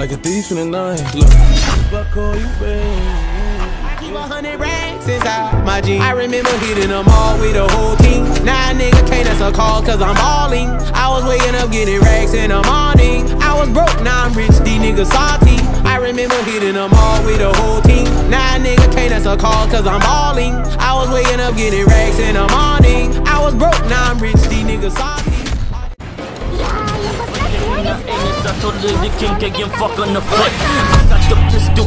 like a thief in the night. Look, if I call you babe. Keep a hundred racks inside my jeans. I remember hitting them all with the whole team. Now a nigga can't answer calls cause I'm balling. I was waking up getting racks in the morning. I was broke, now I'm rich, these niggas salty. I remember hitting them all with the whole team. Now a nigga can't answer calls cause I'm balling. I was waking up getting racks in the morning. I was broke, now I'm rich, these niggas salty. I the king can get fuck on the foot. I got the pistol.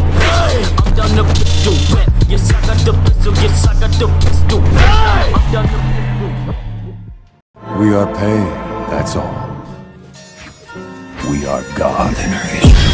I'm down the pistol. Yes, I got the pistol. Yes, I got the pistol. I'm down the pistol. We are paid, that's all. We are God.